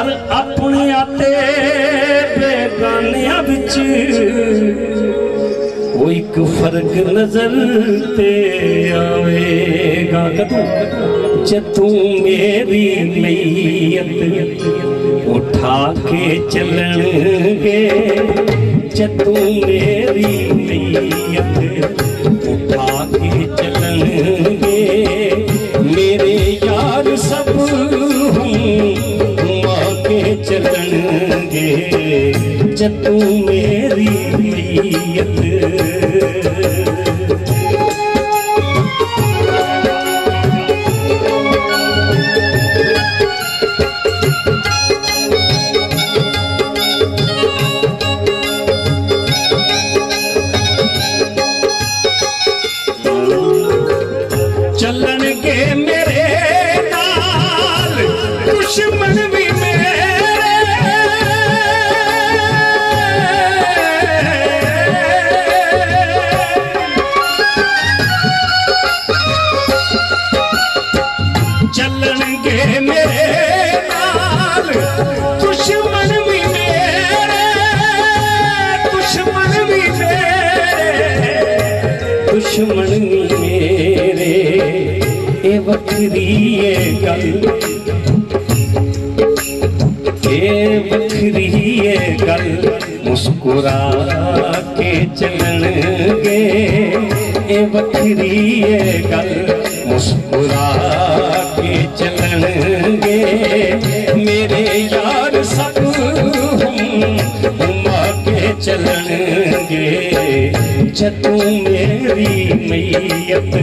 ਪਰ ਆਪਣਿਆਂ ਤੇ ਬੇਗਾਨਿਆਂ ਵਿੱਚ ਕੋਈ ਇੱਕ ਫ਼ਰਕ ਨਜ਼ਰ ਤੇ ਆਵੇਗਾ। ਕਦੋਂ ਜੇ ਤੂੰ ਮੇਰੀ ਨਈਅਤ ਉਠਾ ਕੇ ਚੱਲਣਗੇ। ਜੇ ਤੂੰ ਮੇਰੀ ਨਈਅਤ बनोगे जब तू मेरी प्रियत। चलन के मेरे नाल दुश्मन में बकरी गल बकरी गल मुस्कुरा के चलन गे ए बकरी चलन गे मेरे यार सब घुमा के चलन गे जतू मेरी मैयत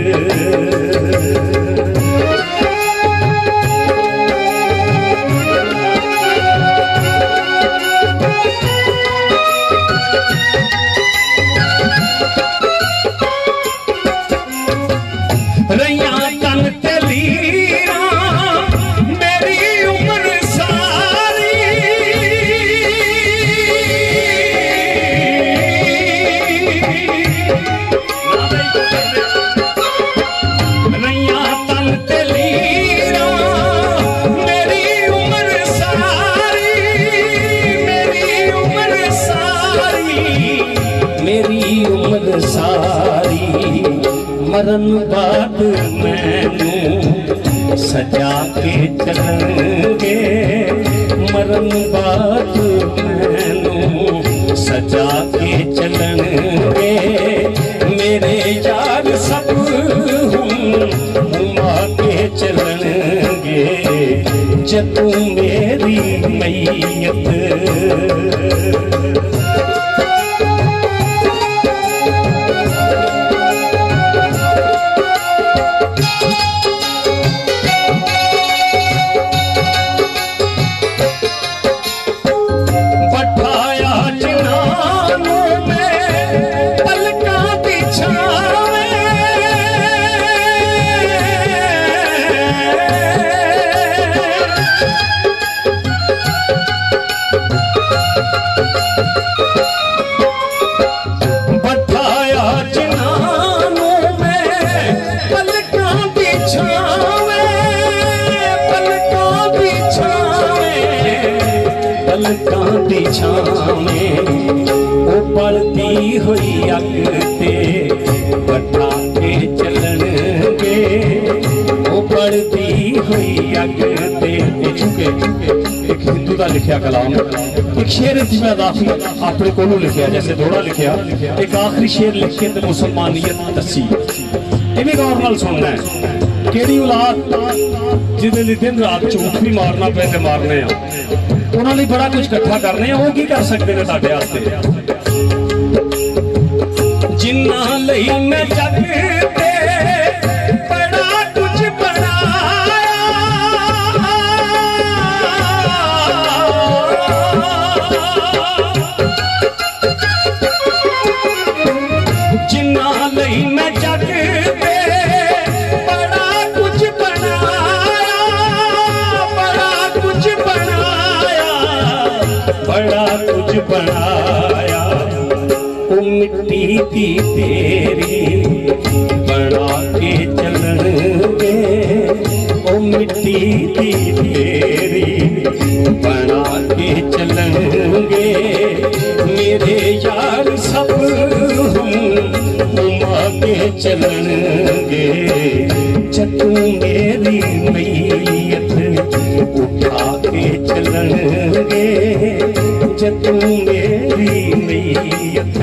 सारी मरण बाद मैनू सजा के चलेंगे मरण बाद मैनू सजा के चलेंगे मेरे यार सब घुमा के चलेंगे जब मेरी मैयत। शांति छाने उबलती हुई अग ते बढ़ा के चलन गे उबलती हुई अग ते एक हिंदू का लिखा कलाम। एक शेर इसमें अपने को लिखा जैसे थोड़ा लिखा एक आखिरी शेर लिख के मुसलमानियत दसी इवें गौर सुनना है। ਇਹ ਵੀ ਗੌਰ ਨਾਲ ਸੁਣਨਾ ਹੈ ਕਿਹੜੀ ਔਲਾਦ ਜਿਹਦੇ ਲਈ ਦਿਨ ਰਾਤ ਝੂਠ ਵੀ ਮਾਰਨਾ ਪਏ ਤੇ ਮਾਰਨੇ ਆ ਉਹਨਾਂ ਲਈ ਬੜਾ ਕੁਝ ਇਕੱਠਾ ਕਰਨੇ ਆ ਉਹ ਕੀ ਕਰ ਸਕਦੇ ਨੇ ਤੁਹਾਡੇ ਵਾਸਤੇ ਜਿੰਨਾ ਲਈ ਮੈਂ बड़ा कुछ बनाया वो मिट्टी की तेरी बना के चलन दे वो मिट्टी की तेरी बना के चलन गे मेरे यार सब घुमा के चलन गे चतू मेरी मैयत उठा के चलन गे तू मेरी नीयत